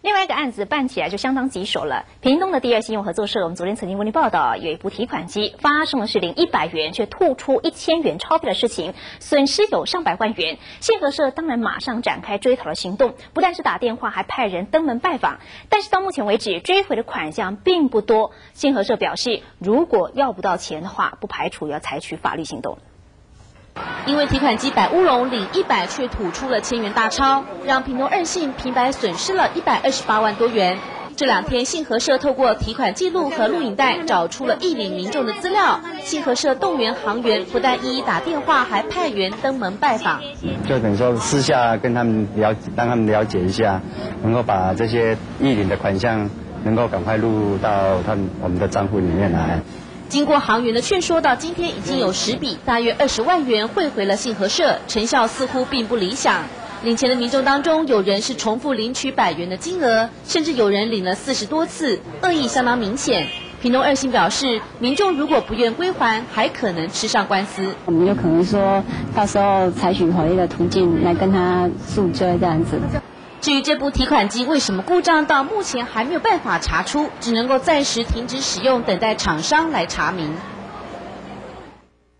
另外一个案子办起来就相当棘手了。屏东的第二信用合作社，我们昨天曾经为您报道，有一部提款机发生的是领一百元却吐出一千元钞票的事情，损失有上百万元。信合社当然马上展开追讨的行动，不但是打电话，还派人登门拜访。但是到目前为止，追回的款项并不多。信合社表示，如果要不到钱的话，不排除要采取法律行动。因为提款机摆乌龙，领一百却吐出了千元大钞，让平东二信平白损失了一百二十八万多元。这两天，信合社透过提款记录和录影带找出了一领民众的资料。信合社动员行员，不但一一打电话，还派员登门拜访。就等于说私下跟他们了，让他们了解一下，能够把这些一领的款项能够赶快入到他们我们的账户里面来。经过行员的劝说，到今天已经有十笔，大约二十万元汇回了信和社，成效似乎并不理想。领钱的民众当中，有人是重复领取百元的金额，甚至有人领了四十多次，恶意相当明显。屏东二信表示，民众如果不愿归还，还可能吃上官司。我们有可能说到时候采取法律的途径来跟他诉追这样子。至于这部提款机为什么故障，到目前还没有办法查出，只能够暂时停止使用，等待厂商来查明。